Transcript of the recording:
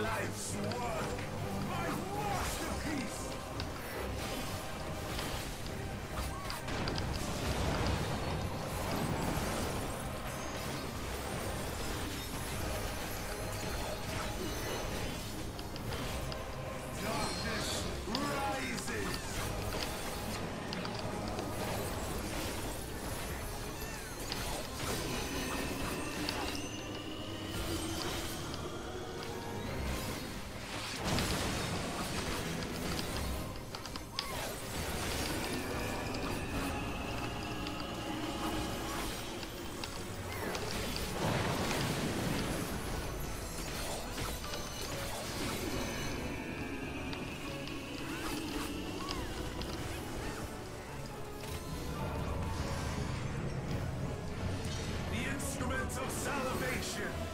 life's worth. Salvation.